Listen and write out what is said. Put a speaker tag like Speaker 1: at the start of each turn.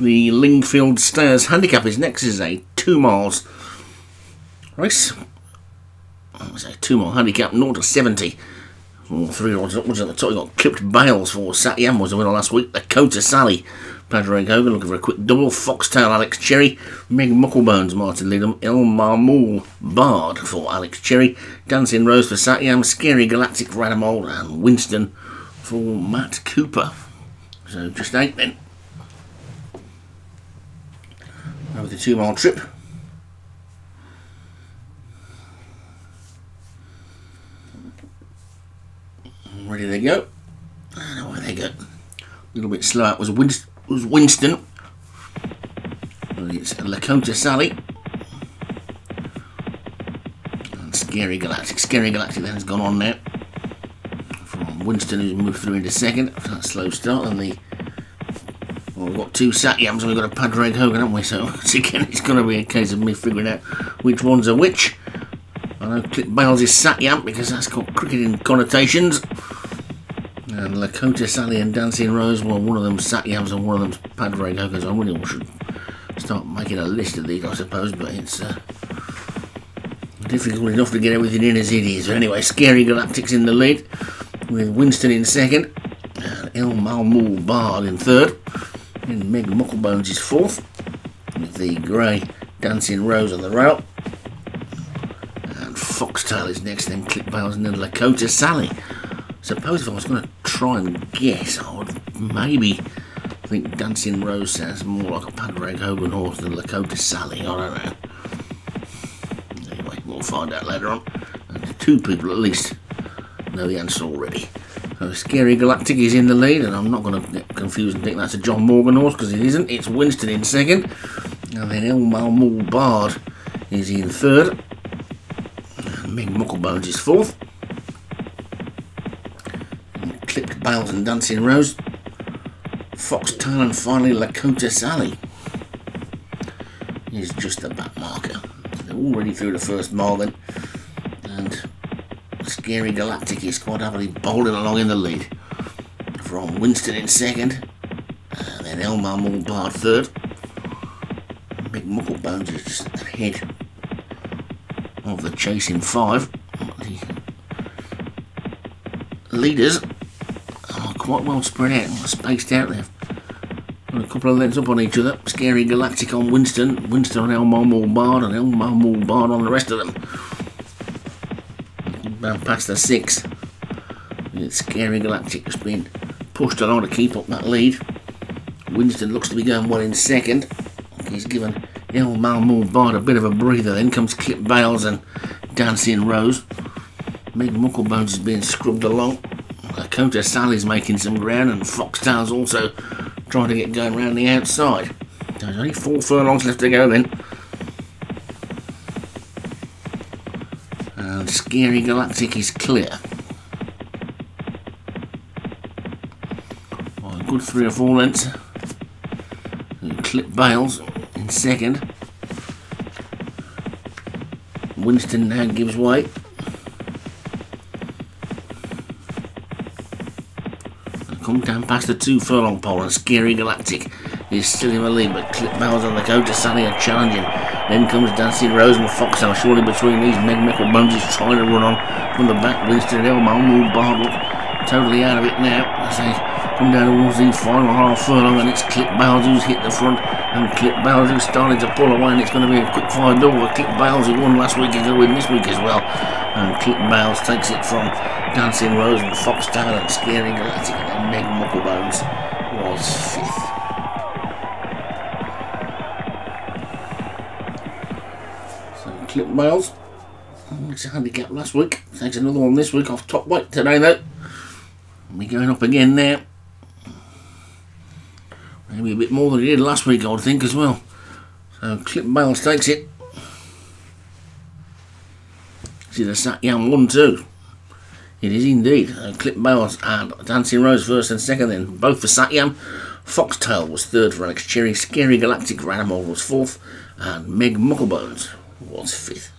Speaker 1: The Lingfield Stayers handicap is next is a two miles race. Oh, I say two mile handicap, 0 to 70. Oh, three odds upwards at the top. You got clipped bales for Satyam was the winner last week. Lakota Sally, Padraig Hogan looking for a quick double. Foxtail Alex Cherry, Meg Mucklebones, Martin Leadham, El Marmoul Bard for Alex Cherry, Dancing Rose for Satyam, Scary Galactic for Adam Old, and Winston for Matt Cooper. So just eight then. Over the two mile trip. Ready they go. And away they go. A little bit slow. It was, Winst- was Winston. It's Lakota Sally. And Scary Galactic. Scary Galactic then has gone on now. From Winston who's moved through into second. After that slow start. And the well, we've got two Satyams and we've got a Padraig Hogan, haven't we? So, again, it's going to be a case of me figuring out which ones are which. I know Clip Bales is Satyam because that's got cricketing connotations. And Lakota Sally and Dancing Rose, well, one of them Satyams and one of them Padraig Hogans. I really should start making a list of these, I suppose, but it's uh, difficult enough to get everything in as it is. But anyway, Scary Galactics in the lead, with Winston in second, and El Malmoul Bard in third, and Meg Mucklebones is fourth, with the grey Dancing Rose on the rail. And Foxtail is next, then Clip Bales, and then Lakota Sally suppose if I was going to try and guess, I would maybe think Dancing Rose sounds more like a Padraig Hogan horse than Lakota Sally. I don't know. Anyway, we'll find out later on. And two people at least know the answer already. Scary Galactic is in the lead, and I'm not going to get confused and think that's a John Morgan horse because it isn't. It's Winston in second, and then El Malmoul Bard is in third. And Meg Mucklebones is fourth. Clipped Bales and Dancing Rose. Foxtail and finally Lakota Sally is just the back marker. They're already through the first mile then. And Scary Galactic is quite happily bowling along in the lead. From Winston in second. And then Elmar Marmoul Bard third. Meg Mucklebones is just ahead of the chasing five. The leaders are quite well spread out, and spaced out there. And a couple of lengths up on each other. Scary Galactic on Winston, Winston on Elmar Marmoul Bard, and Elmar Marmoul Bard on the rest of them. Past the six. It's Scary Galactic has been pushed along to keep up that lead. Winston looks to be going well in second. He's given El Marmoul Bard a bit of a breather. Then comes Clip Bales and Dancing Rose. Meg Mucklebones is being scrubbed along. Lakota Sally's making some ground, and Foxtail's also trying to get going around the outside. There's only four furlongs left to go then. Scary Galactic is clear. A good three or four lengths. And Clip Bales in second. Winston now gives way. come down past the two furlong pole and Scary Galactic is still in the lead but Clip Bales on the go to Sally are challenging. Then comes Dancing Rose and Foxtail surely between these Meg Mucklebones is trying to run on from the back. Winston Elmo move Bardlock totally out of it now. As they come down towards the final half furlong and it's Clip Bales who's hit the front. And Clip Bales who's starting to pull away and it's going to be a quick fire double Clip Bales who won last week is going to win this week as well. And Clip Bales takes it from Dancing Rose and Foxtail and Scary Galactic and Meg Mucklebones was fifth. Clip Bales it's a handicap last week. Takes another one this week off top weight today though. We're going up again there. Maybe a bit more than he did last week I would think as well. So Clip Bales takes it. See the Satyam one too. It is indeed. Uh, Clip Bales and Dancing Rose first and second then. Both for Satyam. Foxtail was third for Alex Cherry. Scary Galactic Animal was fourth. And Meg Mucklebones was fifth.